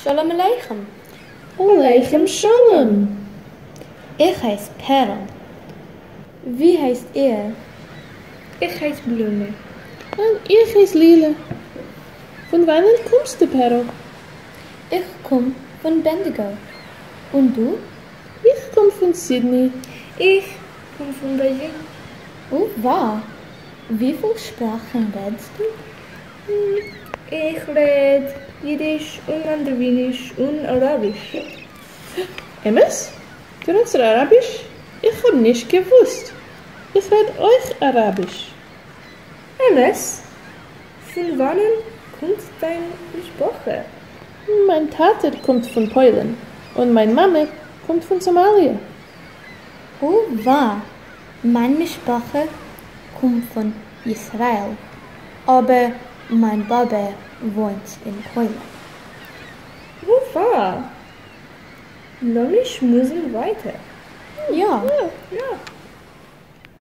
Shalom Aleichem. Aleichem Shalom. Ich heiße Perl. Wie heißt ihr? Ich heiße Blume. Und ich heiße Lila. Von wann kommst du, Perl? Ich komme von Bendigo. Und du? Ich komme von Sydney. Ich komme von Beijing. Oh, wahr. Wie viele Sprachen redest du? Ich rede Jiddisch und Mandarinisch und Arabisch. Emmes? Du redest Arabisch? Ich hab nicht gewusst. Ich rede euch Arabisch. Emes, von wann kommt deine Sprache? Mein Vater kommt von Polen und meine Mama kommt von Somalia. Oh, wahr. Meine Sprache kommt von Israel. Aber mein Papa wohnt in Polen. Wo war? Noch nicht müssen weiter. Ja. Ja, ja.